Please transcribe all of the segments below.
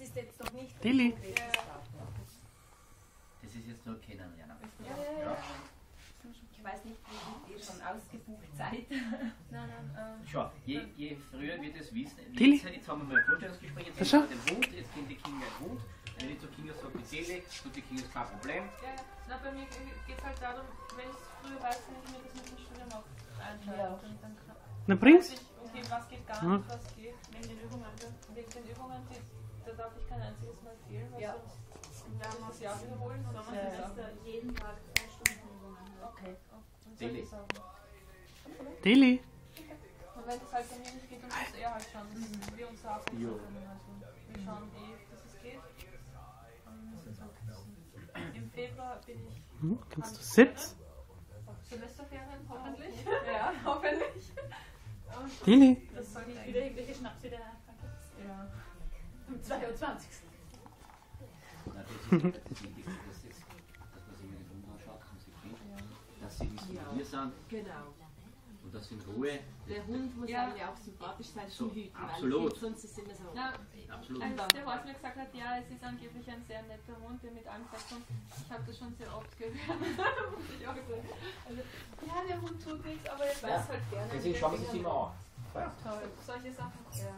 Es ist jetzt noch nicht Tilly. Das ist jetzt nur Kennenlernen. Ja, ja, ja. Ich weiß nicht, wie ihr schon ausgebucht seid. Nein, nein. Ähm, Schau, je, je früher wir das wissen, Tilly. jetzt, jetzt haben wir mal ein Vorstellungsgespräch, jetzt wir den Hund, jetzt kennt die Kinga den Hund. Wenn ich zu Kinga sage, die Tele, tut die Kinga ist kein Problem. Ja, ja. Na, bei mir geht es halt darum, wenn ich es früher weiß, kann ich mir das mit dem Studium auch einschalten. Ja. Dann Na bring's. okay, was geht gar nicht, was geht. Wegen den Übungen, wegen den Übungen, die, da darf ich kein einziges Mal fehlen, Ja. wir das Jahr wiederholen. Und dann ja. ist da jeden Tag zwei Stunden Übungen. okay. und solche Tilly. Sachen. Tilly. Und wenn es halt bei mir nicht geht, dann muss er halt schauen, dass wir uns auch Jo. können. Also wir schauen eh, dass es geht. Und müssen es halt. Im Februar bin ich Hm, kannst du sitzen? Semesterferien, hoffentlich. Ja, hoffentlich. Und das sollte Nicht wieder irgendwelche Anfang. Ja. Am 22. Na, das ist das Wichtigste, dass, das, man sich Hund anschaut und sich kennt, dass sie wissen, wo wir sind Genau. und dass sie in Ruhe, Der Hund muss Ja. eigentlich auch sympathisch sein So, zum Hüten, absolut. weil sonst ist es immer so. Na, absolut. als der Horst mir gesagt hat, ja, es ist angeblich ein sehr netter Hund, der mit allem klarkommt, ich habe das schon sehr oft gehört. Also, ja, der Hund tut nichts, aber er weiß Ja. halt gerne. Deswegen schauen wir es immer an. Toll. Solche Sachen. Ja.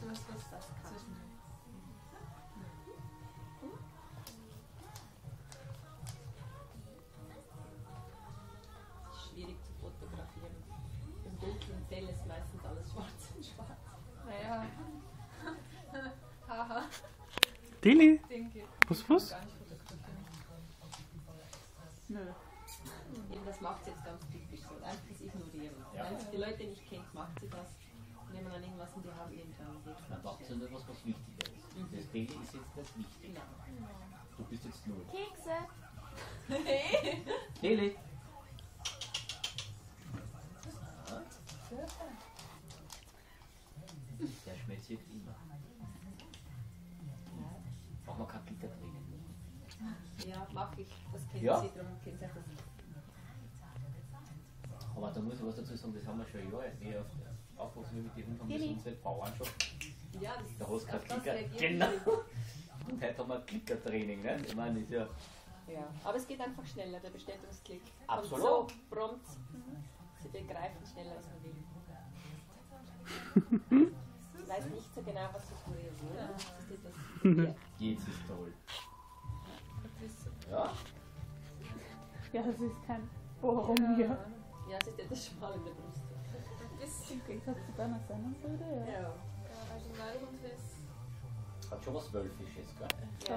Du hast was zwischen. Geht. Was, was? Gar nicht fotografieren. Nö. Eben das macht sie jetzt ganz typisch so. Einfach das Ignorieren. Wenn sie die Leute nicht kennt, macht sie das. Man dann irgendwas in die Hand nimmt, dann geht Dann macht sie nur was, was wichtiger ist. Das Baby ist jetzt das Wichtige. Genau. Du bist jetzt null. Kekse. Tilly. Der schmeckt sich immer. Ja, mag ich. Das kennt Ja? sie, darum kennt sie auch das. Aber da muss ich was dazu sagen, das haben wir schon Jahre. Ich auf, aufwachsen wir mit den Hunden, haben das Tilly. unsere Bauern schon. Ja, das Da hast du auf kein das Klicker. Genau. Und heute haben wir ein Klickertraining, ne? Ich meine, ist ja. Ja, aber es geht einfach schneller, der Bestätigungsklick. Absolut. so prompt. Sie begreifen schneller als man will. Ich weiß nicht so genau, was. Das ist etwas. Ja. Jetzt ist toll. Ja? Ja, das ist kein Bohrum hier. ja, es ist etwas schmal in der Brust. Ein bisschen. Im Gegensatz zu deiner Sennenseite, ja. Ja. Ja, also mein Hund ist Hat schon was Wölfisches, gell? ja.